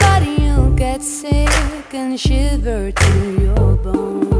body you get sick and shiver to your bones.